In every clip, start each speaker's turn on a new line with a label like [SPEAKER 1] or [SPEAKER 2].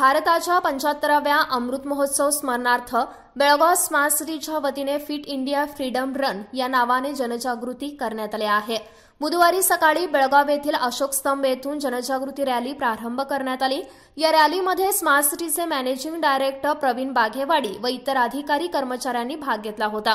[SPEAKER 1] भारताच्या पंच्याहत्तराव्या अमृत महोत्सव स्मरणार्थ बेळगाव स्मार्ट सिटीच्या वतीने फिट इंडिया फ्रीडम रन या नावाने जनजागृती करण्यात आली आहे. बुधवारी सकाळी बेळगाव येथील अशोक स्तंभ येथून जनजागृती रॅली प्रारंभ करण्यात आली. या रॅलीमध्ये स्मार्ट सिटीचे मॅनेजिंग डायरेक्टर प्रवीण बाघेवाडी व इतर अधिकारी कर्मचाऱ्यांनी भाग घेतला होता.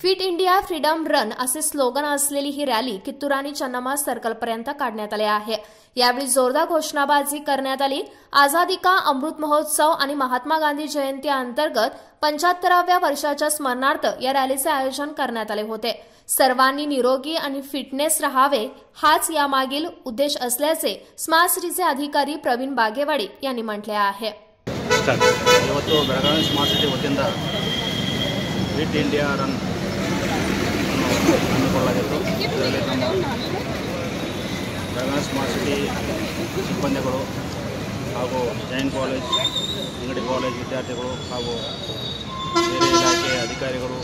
[SPEAKER 1] फिट इंडिया फ्रीडम रन असे स्लोगन असलेली ही रॅली कित्तूर आणि चन्नमा सर्कलपर्यंत काढण्यात आली आहे यावेळी जोरदार घोषणाबाजी करण्यात आली आझादी का अमृत महोत्सव आणि महात्मा गांधी जयंती अंतर्गत पंच्याहत्तराव्या वर्षाच्या स्मरणार्थ या रॅलीचे आयोजन करण्यात आले होते सर्वांनी निरोगी आणि फिटनेस राहावे हाच यामागील उद्देश असल्याचे स्मार्ट सिटीचे अधिकारी प्रवीण बागेवाडी यांनी म्हटले आहे
[SPEAKER 2] ಇವತ್ತು ಬೆಳಗಾವಿ ಸ್ಮಾರ್ಟ್ ಸಿಟಿ ವತಿಯಿಂದ fit India run Belagavi smart city ಸಿಬ್ಬಂದಿಗಳು ಹಾಗೂ ಜೈನ್ ಕಾಲೇಜ್ ಅಂಗಡಿ ಕಾಲೇಜ್ ವಿದ್ಯಾರ್ಥಿಗಳು ಹಾಗೂ ಬೇರೆ ಇಲಾಖೆ ಅಧಿಕಾರಿಗಳು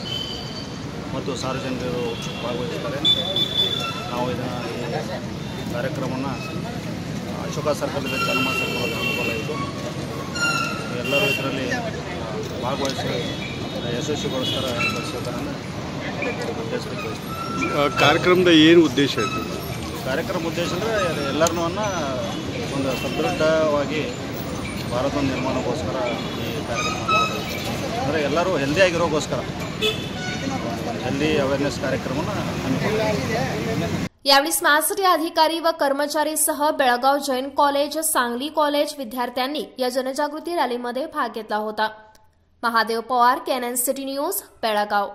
[SPEAKER 2] ಮತ್ತು ಸಾರ್ವಜನಿಕರು ಭಾಗವಹಿಸ್ತಾರೆ ನಾವು ಇದನ್ನು ಈ ಕಾರ್ಯಕ್ರಮವನ್ನು ಅಶೋಕ ಸರ್ಕಲ್ನಿಂದ ಜನ್ಮ ಸರ್ಕಲ್ ಹಮ್ಮಿಕೊಳ್ಳಲಾಗಿತ್ತು ಎಲ್ಲರೂ ಇದರಲ್ಲಿ ಭಾಗವಹಿಸಿ ಯಶಸ್ವಿಗೊಳಿಸ್ತಾರೆ
[SPEAKER 3] ಆ, ಕಾರ್ಯಕ್ರಮದ ಏನು ಉದ್ದೇಶ ಇದೆ
[SPEAKER 2] ಕಾರ್ಯಕ್ರಮ ಉದ್ದೇಶ ಅಂದರೆ ಎಲ್ಲರನ್ನೂ ಒಂದು ಸದೃಢವಾಗಿ ಭಾರತ ನಿರ್ಮಾಣಕ್ಕೋಸ್ಕರ ಈ ಕಾರ್ಯಕ್ರಮ ಅಂದರೆ ಎಲ್ಲರೂ ಹೆಲ್ದಿ ಆಗಿರೋಕ್ಕೋಸ್ಕರ ಹೆಲ್ದಿ ಅವೇರ್ನೆಸ್ ಕಾರ್ಯಕ್ರಮನ ಹಮ್ಮಿಕೊಳ್ಳಲಾಗಿದೆ
[SPEAKER 1] यावेळी स्मार्ट सिटी अधिकारी व कर्मचारीसह बेळगाव जैन कॉलेज सांगली कॉलेज विद्यार्थ्यांनी या जनजागृती रॅलीमध्ये भाग घेतला होता Mahadev Pawar Canon city news Belgaum